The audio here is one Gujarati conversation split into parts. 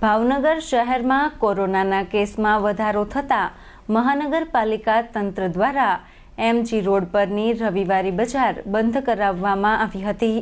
ભાવનગર શહેરમાં કોરોનાના કેસમાં વધારો થતાં મહાનગરપાલિકા તંત્ર દ્વારા એમજી રોડ પરની રવિવારી બજાર બંધ કરાવવામાં આવી હતી.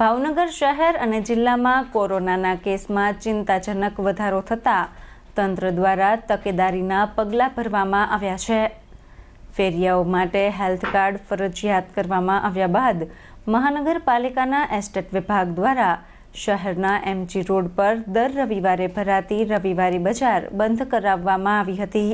ભાવનગર શહેર અને જિલ્લામાં કોરોનાના કેસમાં ચિંતાજનક વધારો થતાં તંત્ર દ્વારા તકેદારીના પગલાં ભરવામાં આવ્યા છે. ફેરિયાઓ માટે હેલ્થ કાર્ડ ફરજિયાત કરવામાં આવ્યા બાદ મહાનગરપાલિકાના એસ્ટેટ વિભાગ દ્વારા શહેરના એમજી રોડ પર દર રવિવારે ભરાતી રવિવારી બજાર બંધ કરાવવામાં આવી હતી.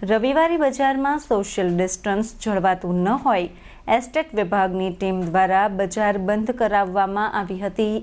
રવિવારી બજારમાં સોશિયલ ડિસ્ટન્સ જળવાતું ન હોય એસ્ટેટ વિભાગની ટીમ દ્વારા બજાર બંધ કરાવવામાં આવી હતી.